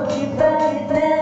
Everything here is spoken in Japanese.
時ばりで